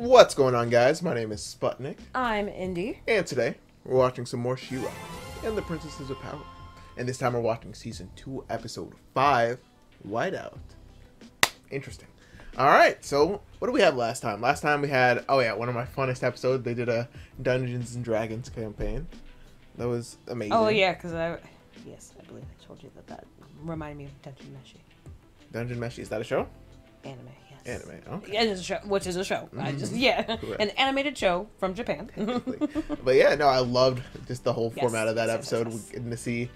What's going on, guys? My name is Sputnik, I'm Indy. and today we're watching some more She-Ra and the Princesses of Power. And this time we're watching season two, episode five, Whiteout. Interesting. All right, so what do we have last time? Last time we had, oh yeah, one of my funnest episodes. They did a Dungeons and Dragons campaign. That was amazing. Oh yeah, because I yes, I believe I told you that that reminded me of Dungeon Meshi Dungeon Meshi. Is that a show? anime. Yes. Anime. Okay. Yeah, a show, which is a show. I just yeah, Correct. an animated show from Japan. but yeah, no, I loved just the whole Yes, format of that yes, yes, episode. yes. Getting to see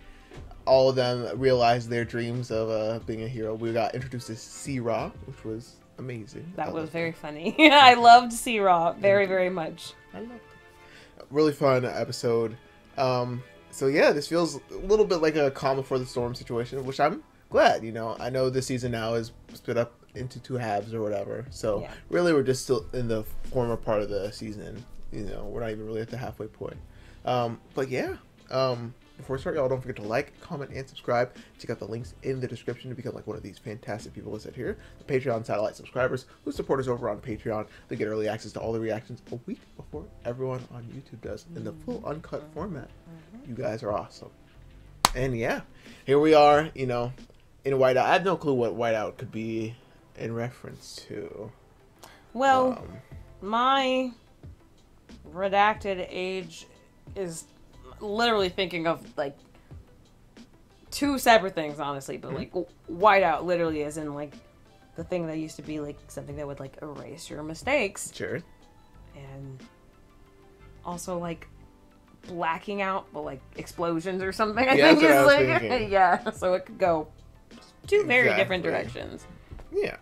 all of them realize their dreams of uh, being a hero. We got introduced to C-Ra, which was amazing. I that was loved very funny. I loved C Raw very very much. I loved it. Really fun episode. Um, so yeah, this feels a little bit like a calm before the storm situation, which I'm glad. You know, I know this season now is split up into two halves or whatever. So Yeah. really, we're just still in the former part of the season. You know, we're not even really at the halfway point. Um, but yeah. Um, before we start, y'all don't forget to like, comment, and subscribe. Check out the links in the description to become like one of these fantastic people listed here. The Patreon satellite subscribers who support us over on Patreon. They get early access to all the reactions a week before everyone on YouTube does in the full uncut format. You guys are awesome. And yeah, here we are. You know, in a Whiteout. I have no clue what Whiteout could be in reference to. Well, Um, my redacted age is literally thinking of like two separate things honestly but like whiteout literally is in like the thing that used to be like something that would like erase your mistakes sure. and also like blacking out but like explosions or something i Yeah, think that's what I is was like thinking. yeah so it could go two very different directions Yeah.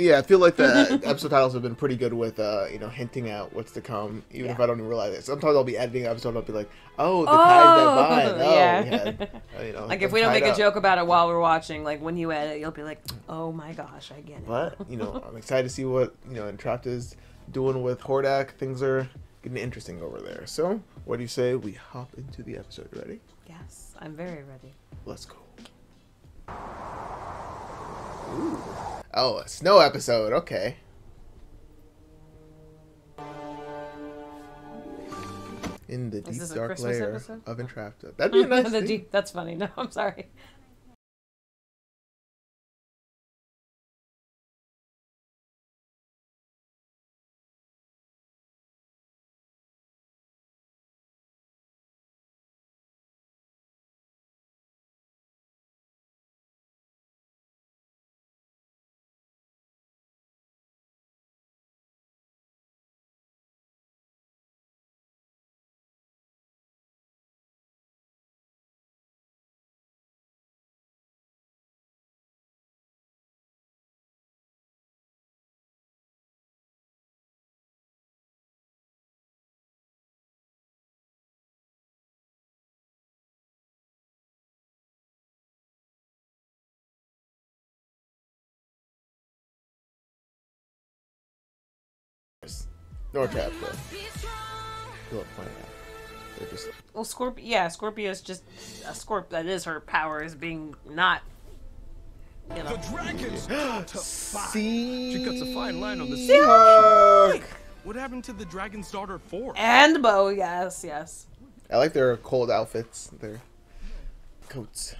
Yeah, I feel like the episode titles have been pretty good with, uh, you know, hinting out what's to come, even if I don't even realize it. Sometimes I'll be editing an episode, and I'll be like, "Oh, the tides that bind." Oh, yeah. yeah. Uh, you know, like if we don't make a joke about it while we're watching like when you edit you'll be like oh my gosh i get it But you know, I'm excited to see what you know Entrapta is doing with Hordak. Things are getting interesting over there. So, what do you say we hop into the episode? Ready? yes i'm very ready Let's go. Ooh. Oh, a snow episode. Okay. In the deep dark Christmas layer episode? of Entrapta. That'd be a nice The deep- that's funny no i'm sorry Nor Trap, though. Look, point out. They're just well Scorpia yeah Scorpia's just a scorp that is her power is being not you know The dragon's to fight. See. She cuts a fine line on the Seahawk. What happened to the dragon's daughter four? and bow yes yes I like their cold outfits, their coats.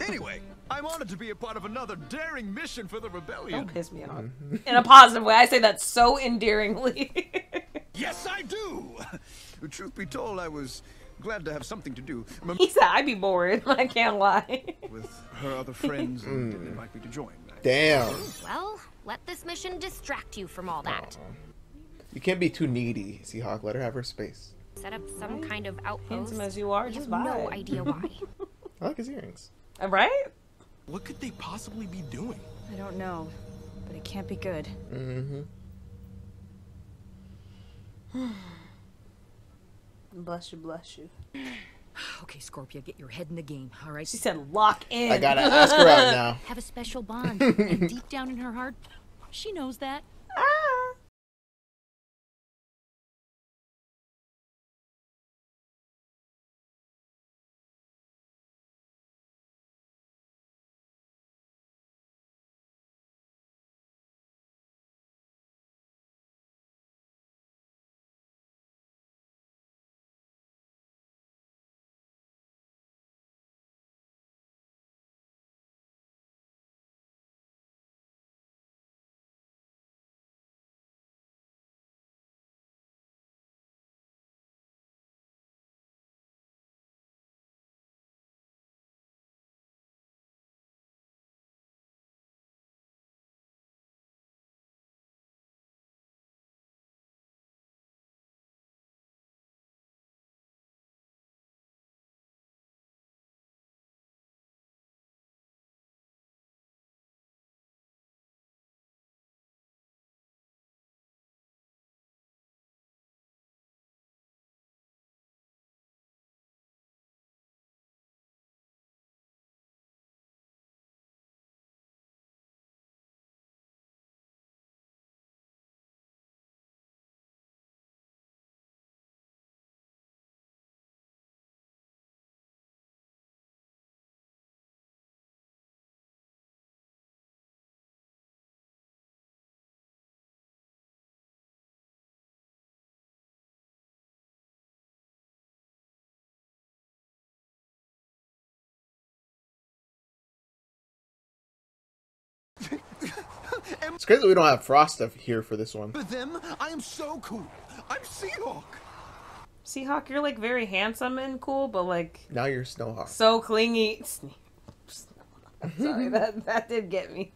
Anyway, I'm honored to be a part of another daring mission for the rebellion. don't piss me off mm-hmm. in a positive way i say that so endearingly Yes, I do. Truth be told, I was glad to have something to do. Remember he said i'd be bored i can't lie with her other friends and didn't invite me to join. Damn. Well, let this mission distract you from all that. You can't be too needy, Seahawk. Let her have her space. Set up some kind of outpost. handsome as you are I just have no idea why. I like his earrings. Right What could they possibly be doing? I don't know, but it can't be good. Mm-hmm. bless you bless you Okay, Scorpia, get your head in the game, all right? she said lock in I gotta ask her out now. have a special bond, and deep down in her heart, she knows that. It's crazy that we don't have Frost up here for this one. With them, I am so cool. I'm Seahawk. Seahawk, you're like very handsome and cool, but like Now you're Snowhawk. so clingy. Sorry, that that did get me.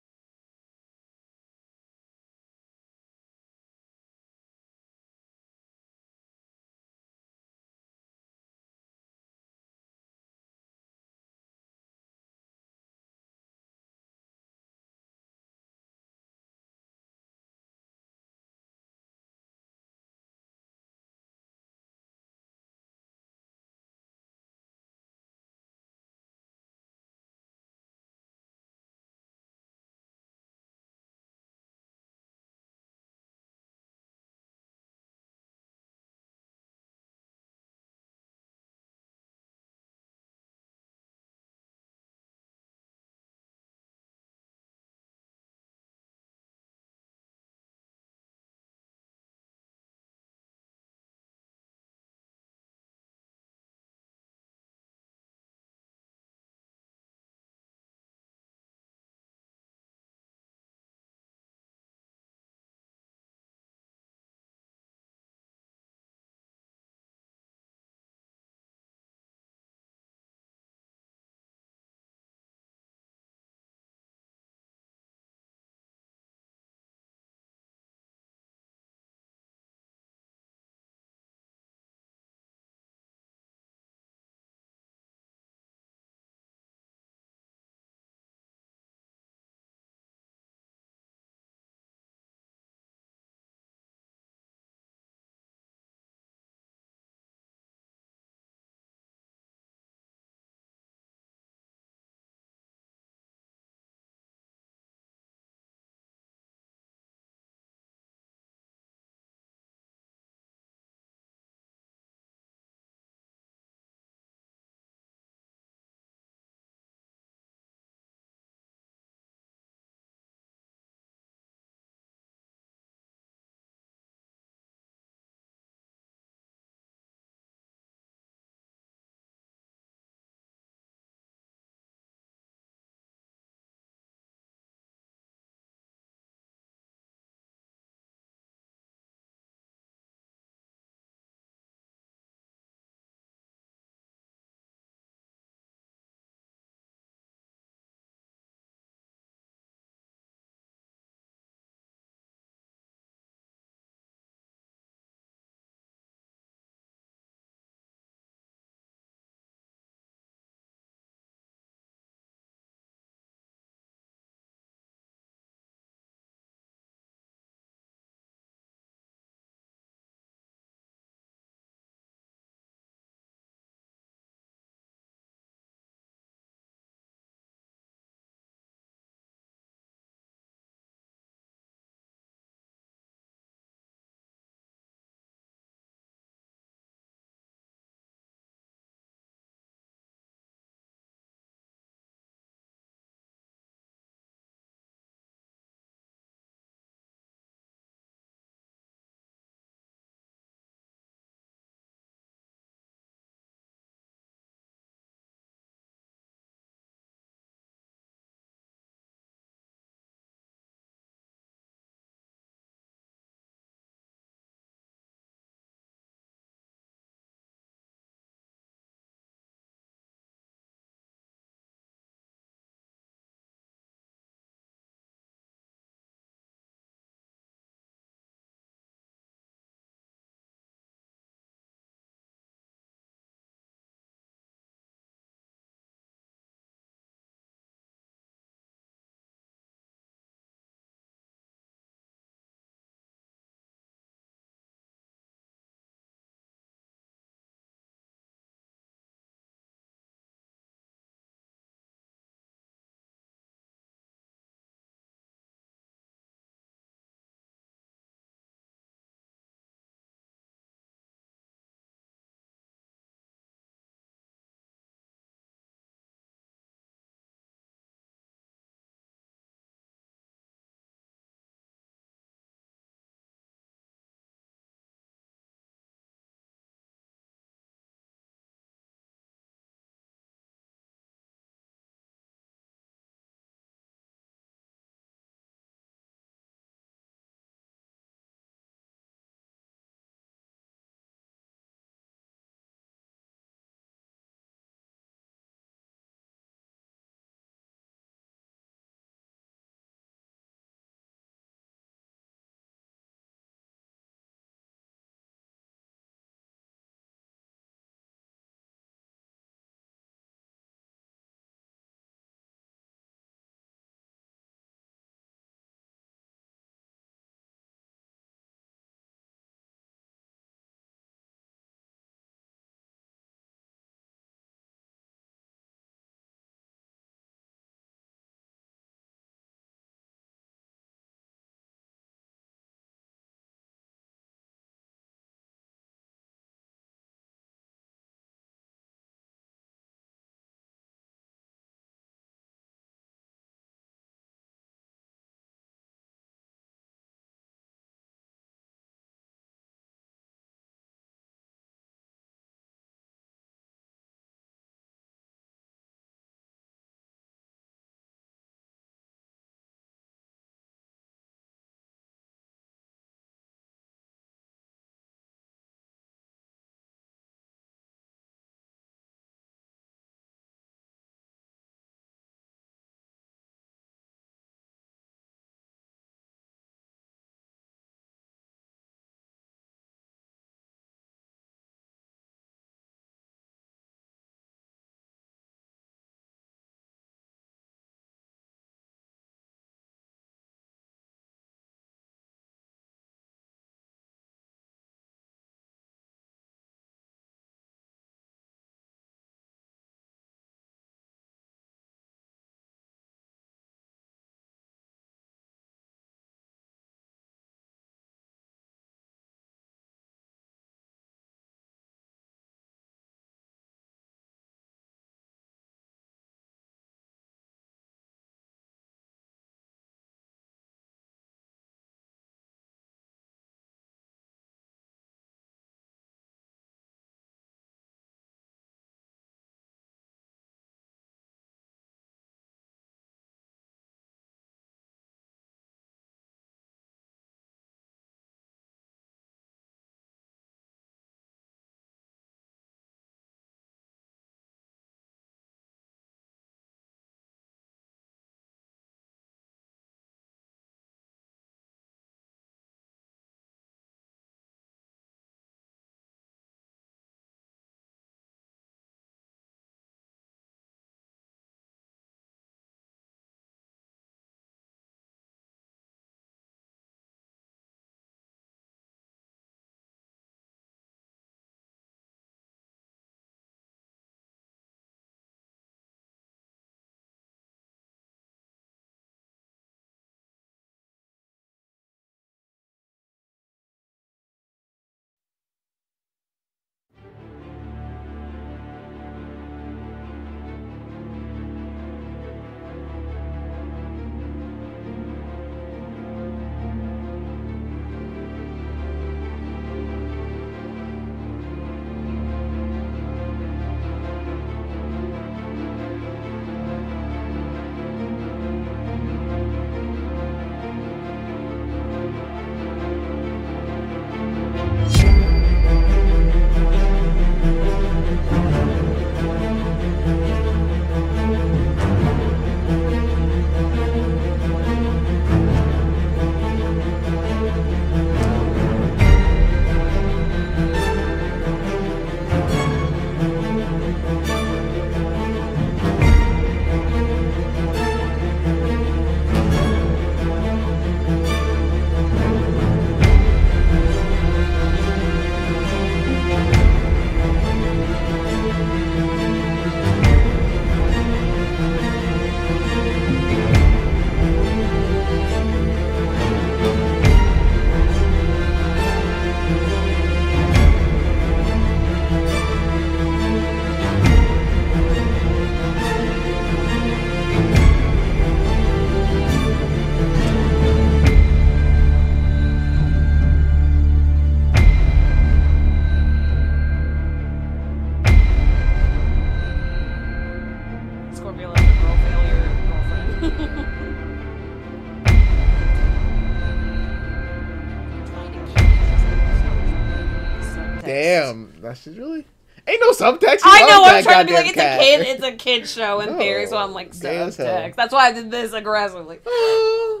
Damn, that's really. Ain't no subtext. I know. I'm trying to be like, goddamn it's a kid. It's a kid show in No, theory, so I'm like gay as hell. subtext. That's why I did this aggressively. Aw.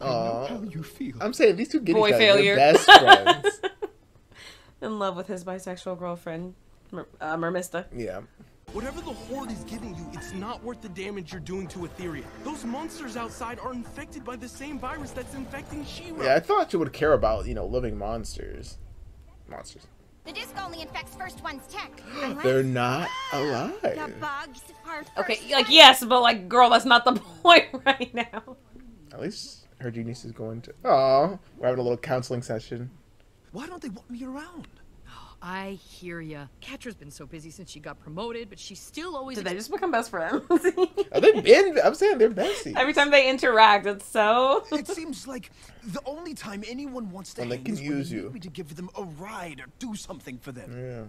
I know Aw. how you feel. I'm saying these two giddy Boy guys failure. are best friends. in love with his bisexual girlfriend, Mer- uh, Mermista. yeah. Whatever the Horde is giving you, it's not worth the damage you're doing to Etheria. Those monsters outside are infected by the same virus that's infecting She-Ra. Yeah, I thought you would care about, you know, living monsters. Monsters. The disc only infects first one's tech. Unless They're not the alive. bugs are first Okay, like yes, but like, girl, that's not the point right now. At least her genius is going to. Oh, we're having a little counseling session. Why don't they want me around? I hear ya. Catra's been so busy since she got promoted, but she's still always. Did they just become best friends? Oh, Are they been? I'm saying they're besties. Every time they interact, it's so. It seems like the only time anyone wants to When they can use they you. need me to give them a ride or do something for them. Yeah.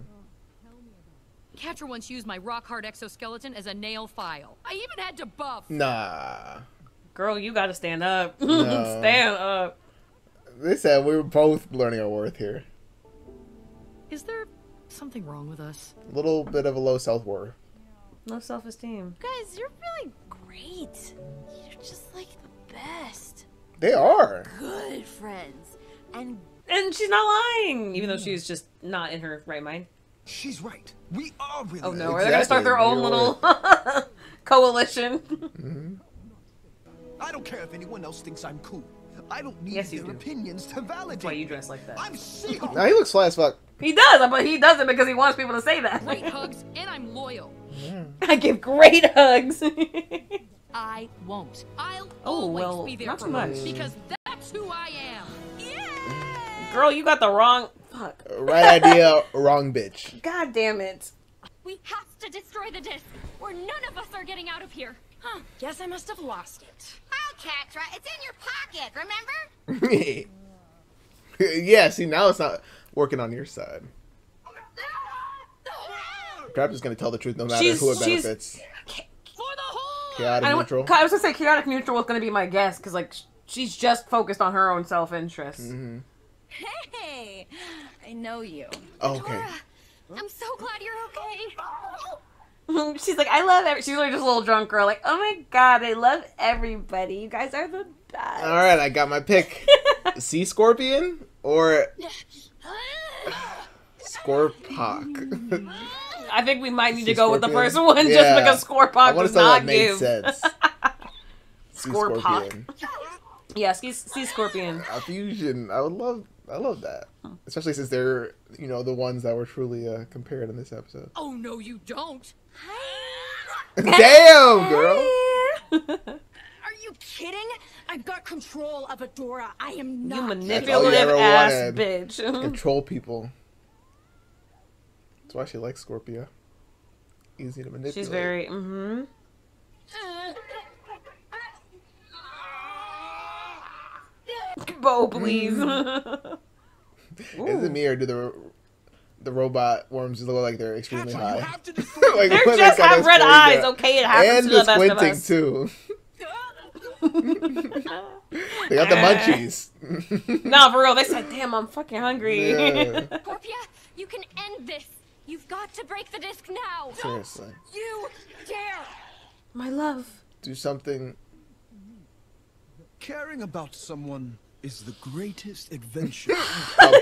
Catra once used my rock hard exoskeleton as a nail file. I even had to buff. Nah. Girl, you gotta stand up. No. stand up. They said we were both learning our worth here. Is there something wrong with us? A little bit of a low self worth. No self esteem. Guys, you're really great. You're just like the best. They are. Good friends. And And she's not lying, even though she's just not in her right mind. She's right. We are really. Oh no, they're gonna start their own You're little coalition. Mm-hmm. I don't care if anyone else thinks I'm cool. I don't need Yes, their do. opinions to validate. That's why you dress like that. I'm Seahawk. Now he looks fly as fuck. He does, but he does it because he wants people to say that. Great hugs, and I'm loyal. I give great hugs. I won't. I'll Oh, always well, be there not for too much. because that's who I am. Yeah! Girl, you got the wrong. Fuck. Right idea, wrong bitch. God damn it. We have to destroy the disc, or none of us are getting out of here. huh, guess I must have lost it. Oh, Catra, it's in your pocket, remember? yeah, see, now it's not working on your side. Crap is gonna tell the truth no matter She's- who it benefits. For. Chaotic I, neutral. I was gonna say chaotic neutral was gonna be my guess because like she's just focused on her own self interest. Mm-hmm. Hey, I know you. Oh, okay. I'm so glad you're okay. she's like, I love. Every-. She's like just a little drunk girl. Like, oh my god, I love everybody. You guys are the best. All right, I got my pick. sea scorpion or Scorpok. I think we might need Sea to go with the first one Yeah. just because I Scorpok does not that made give. sense. Sea Scorpok. scorpion. Yeah, sea, sea scorpion. A fusion. I would love. I love that, especially since they're you know the ones that were truly uh, compared in this episode. Oh no, you don't. Damn, girl. Are you kidding? I've got control of Adora. I am not. You not. manipulative ever ass bitch. Control people. That's why she likes Scorpia. Easy to manipulate. She's very. Mm-hmm. Bow, please. Is it me or do the the robot worms just look like they're extremely Catra, high? have to destroy like, they when just have red eyes. out. Okay, it happens and to the the best of squinting us. too. They got the munchies. No, for real. They said, "Damn, I'm fucking hungry." Yeah. Scorpia, you can end this. You've got to break the disc now. Seriously, You dare. My love. do something. Caring about someone is the greatest adventure. How far?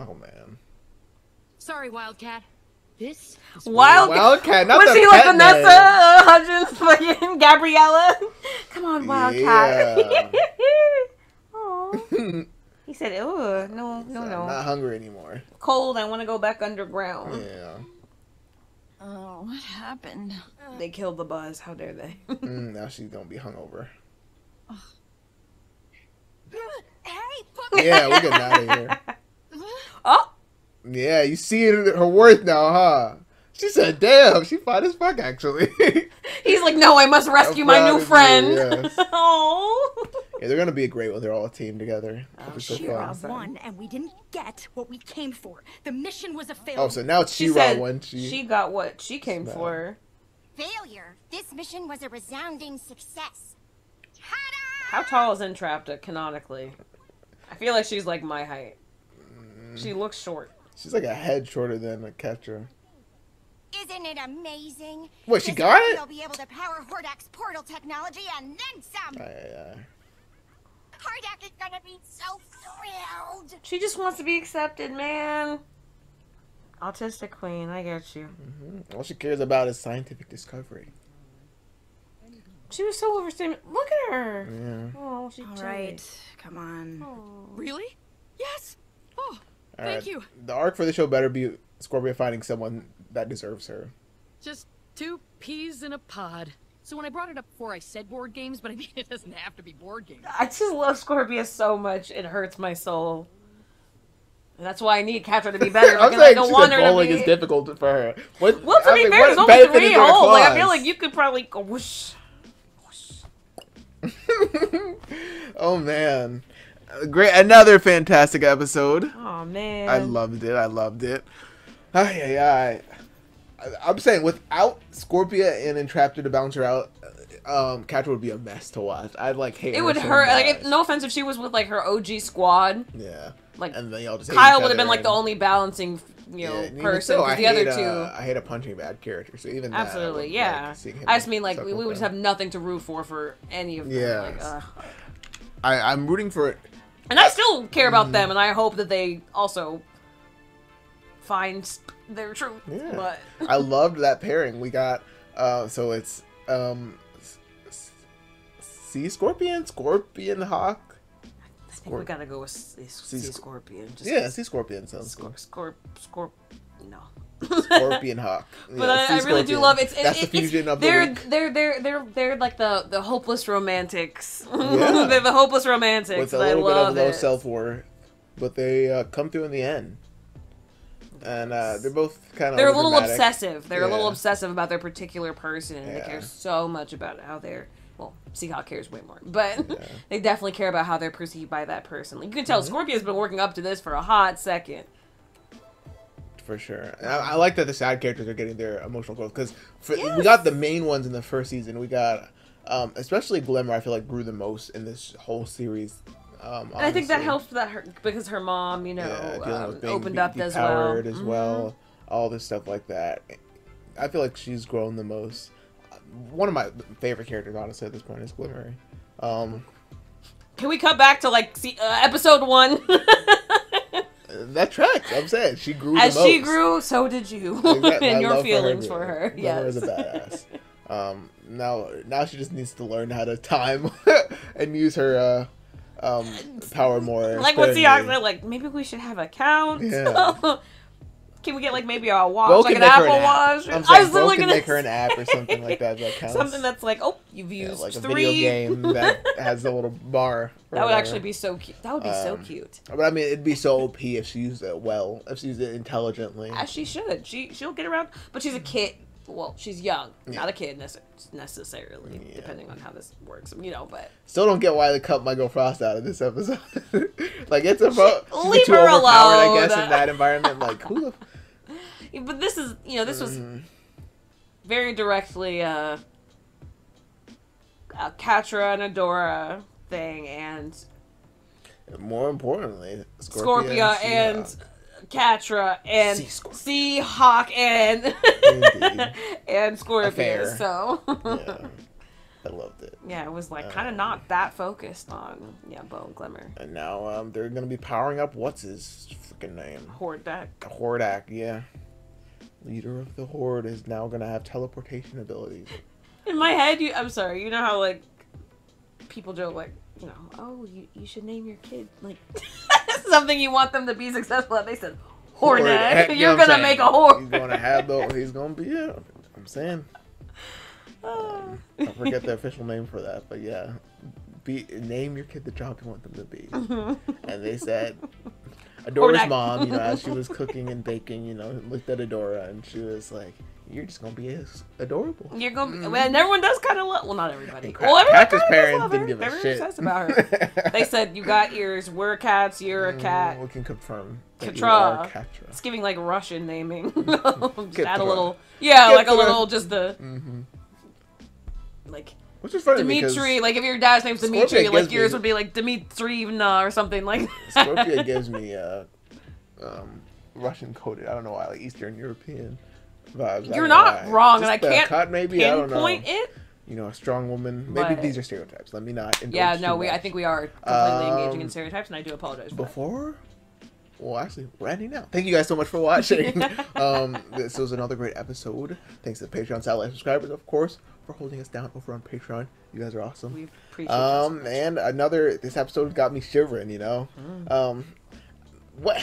oh man, Sorry, Wildcat. This is Wild. Wildcat, not Was the he like Vanessa name. uh, Hudgens, fucking Gabriella? Come on, Wildcat. Aw. He said, "Oh, no, no, I'm no. not hungry anymore. Cold. I want to go back underground." Yeah. Oh, what happened? They killed the buzz. How dare they? Mm, now she's gonna be hungover. Hey, Yeah, we're getting out of here. Yeah, you see it- her worth now, huh? She said, "Damn, she fine as fuck." Actually, he's like, "No, I must rescue my new of you, friend." yes. Oh. they're gonna be a great when they're all a team together. Oh, so She-Ra fun. won, and we didn't get what we came for. The mission was a failure. Oh, so now it's She She-Ra said when she. she got what she came Smell. for. Failure. This mission was a resounding success. How tall is Entrapta uh, canonically? I feel like she's like my height. She looks short. She's like a head shorter than a catcher. Isn't it amazing? Wait, she This got it? We'll be able to power Hordak's portal technology and then some. Aye, aye, aye. Hordak is gonna be so thrilled. She just wants to be accepted, man. Autistic queen, I get you. Mm-hmm. All she cares about is scientific discovery. She was so overstimulated. Look at her. Yeah. Oh, she All right, come on. Oh. Really? Yes. Oh, All thank right. you. The arc for the show better be Scorpia finding someone that deserves her. Just two peas in a pod. So when I brought it up before, I said board games, but I mean it doesn't have to be board games. I just love Scorpia so much. It hurts my soul. And that's why I need Catra to be better. I'm Because I saying don't she want said her to bowling be. is difficult for her. What, Well, to I be mean, fair, what there's only three is there holes. Oh, like I feel like you could probably go whoosh. whoosh. oh man, great! Another fantastic episode. Oh man. I loved it. I loved it. Ay, ay, ay. I- I'm saying without Scorpia and Entrapta to bounce her out, um, Catra would be a mess to watch. I'd like hate. It would so hurt. Like, if, no offense if she was with like her OG squad. Yeah. Like And then y'all just Kyle would have been like the only balancing, you know, Yeah, person. 'cause I the other hate, two. uh, I hate a punching bad character. So even that, I Absolutely, would yeah. like I just mean like we, we would just have nothing to root for for any of them. Like, Yes. I, I'm rooting for it. And I still care about Mm-hmm. them, and I hope that they also find their truth. Yeah. But I loved that pairing. We got uh so it's um Sea Scorpion, Scorpion Hawk. I think we gotta go with Sea, sea Scorpion. Just Yeah, Sea Scorpion sounds Scorp, cool. Scorp, Scorp. No. Scorpion Hawk. But Yeah, I, I really do love it. It's, That's it, the fusion it's, of the they're, week. they're they're they're they're like the the hopeless romantics. Yeah. they're the hopeless romantics. with a little bit of low it. self worth, but they uh, come through in the end. And uh, they're both kind of They're a little obsessive. They're a little obsessive about their particular person, and they care so much about how they're. Well, Seahawk cares way more, but they definitely care about how they're perceived by that person. Like, you can tell Mm-hmm. Scorpia's been working up to this for a hot second. For sure. I, I like that the side characters are getting their emotional growth because we got the main ones in the first season. We got, um, especially Glimmer. I feel like grew the most in this whole series. Um, I think that helps that her because her mom, you know, Yeah, um, opened up as well. as well. All this stuff like that. I feel like she's grown the most. One of my favorite characters, honestly, at this point is Glimmer. Um, Can we cut back to like see, uh, episode one? that tracks. I'm saying she grew As the she grew, so did you, Exactly. and I your feelings for her. Glimmer Yes. is a badass. Um, now, now she just needs to learn how to time and use her uh, um, power more. like what's. Seahawks said, like maybe we should have a count. Yeah. Can we get like maybe a watch, Bow like an Apple an. Watch? I'm I saying was Bow literally can make her an app or something like that that counts. Something that's like, oh, you've Yeah, used like a three. video game that has a little bar. that would whatever. actually be so cute. That would be so Um, cute. But I mean, it'd be so OP if she used it well, if she used it intelligently. As she should. She she'll get around, but she's a kid. Well, she's young, not a kid necessarily, Yeah. depending on how this works. You know, but Still don't get why they cut Michael Frost out of this episode. like it's a pro- she's leave too her overpowered, I guess, in that environment. Like who the but this is you know this was Mm-hmm. very directly uh, a Catra and Adora thing, and More importantly, Scorpia and Seahawk. Catra and Sea. Seahawk and and Scorpia. So yeah, I loved it. yeah, it was like Um, kind of not that focused on yeah, Bone Glimmer. And now um, they're gonna be powering up what's his freaking name? Horde deck. Hordak, yeah. Leader of the Horde is now gonna have teleportation abilities. In my head, you I'm sorry, you know how like people joke like, you know, oh, you, you should name your kid like something you want them to be successful at. They said you know You're what I'm gonna make a horde. He's gonna have the. He's gonna be. Yeah, I'm saying. Um, I forget the official name for that, but yeah, be name your kid the job you want them to be. and they said, Adora's Hordak. mom, you know, as she was cooking and baking, you know, looked at Adora and she was like, "You're just gonna be as adorable." You're gonna be, and everyone does kind of love. Well, not everybody. And Cat- well, everyone Cat's parents didn't give a They were shit. obsessed about her. they said, "You got ears. We're cats. You're a cat." Mm, we can confirm. Katra. Katra. It's giving like Russian naming. just Katra. add a little, yeah, like a Katra. little, just the Mm-hmm. like Which is funny Dimitri. Like if your dad's name's Scorpia Dimitri, like yours me- would be like Dimitrivna or something like. Scorpia gives me uh, um, Russian coded. I don't know why, like Eastern European vibes. You're don't why. wrong, Just and I can't cut, maybe I don't know. pinpoint it. You know, a strong woman. Maybe But- these are stereotypes. Let me not. Yeah, no, we. I think we are completely engaging in Um, stereotypes, and I do apologize for that. before well actually we're ending now thank you guys so much for watching um this was another great episode thanks to patreon satellite subscribers of course for holding us down over on patreon you guys are awesome We appreciate you so um and another this episode got me shivering you know um what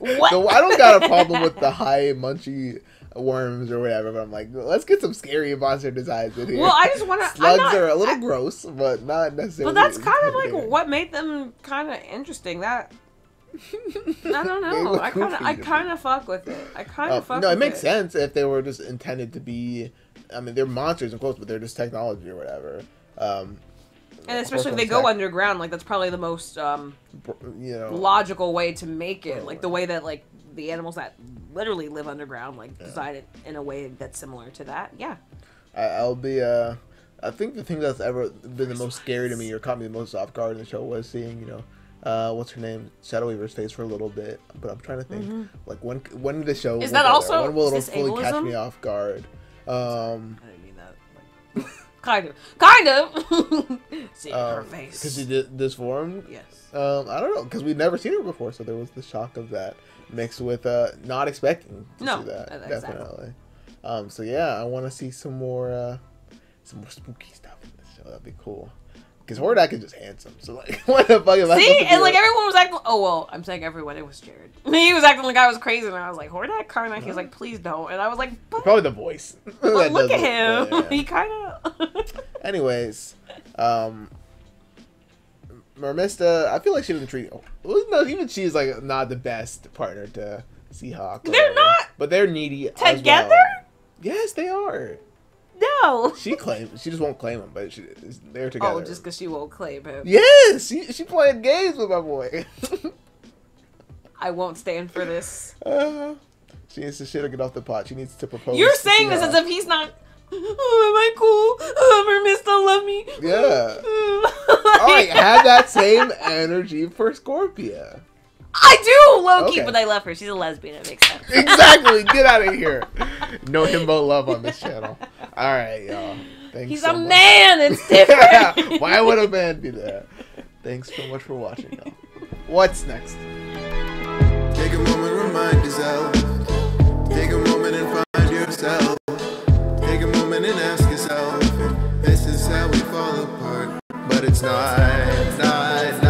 Mm. What? So I don't got a problem with the high munchy worms or whatever, but I'm like, let's get some scary monster designs in here. Well, I just want to. Slugs not, are a little gross, but not necessarily. But that's kind of like what made them kind of interesting. That I don't know. I kind of, I kind of fuck with it. I kind Uh, of fuck. no, it makes sense if they were just intended to be. I mean, they're monsters in quotes, but they're just technology or whatever. Um, And especially if they go underground, like that's probably the most um, You know, logical way to make it. Like the way that like the animals that literally live underground, like design it in a way that's similar to that. Yeah. I, I'll be. Uh, I think the thing that's ever been the most scary to me or caught me the most off guard in the show was seeing, you know, uh, what's her name, Shadow Weaver's face for a little bit. But I'm trying to think, like when when did the show? Mm-hmm. Is will that there? also- when will it this fully catch me off guard? Um, I didn't mean that. Like, kind of. Kind of. Seeing her face. because she did disformed. Yes. Um, I don't know because we've never seen her before, so there was the shock of that mixed with uh not expecting to No, see that uh, exactly. definitely. Um, so yeah, I want to see some more uh some more spooky stuff in this show. That'd be cool. Because Hordak is just handsome. So like, what the fuck am I See, to and like everyone was acting. Oh well, I'm saying everyone. It was Jared. he was acting like I was crazy, and I was like, "Hordak Karnak." He was like, "Please don't," and I was like, "But, probably the voice. but look at him. Yeah, yeah. he kind of." Anyways, um, Mermista, I feel like she doesn't treat. Well, no, even she's like not the best partner to Seahawk. They're or- not but they're needy as well. Together? Yes, they are. No. She claims she just won't claim him, but she, they're together. Oh, just because she won't claim him. yes, she she playing games with my boy. I won't stand for this. uh, she needs to shit or get off the pot. She needs to propose. You're saying this as if he's not. Oh, am I cool? Oh, Mermista, love me. Yeah. All right, have that same energy for Scorpia. I do, Loki, Okay. but I love her. She's a lesbian. It makes sense. Exactly. Get out of here. No himbo love on this channel. All right, y'all. Thanks. He's so a much. man. It's different. Why would a man be that? Thanks so much for watching, y'all. What's next? Take a moment, remind yourself. Take a moment and find yourself. Take a moment and ask yourself. This is how we fall apart, but it's not. not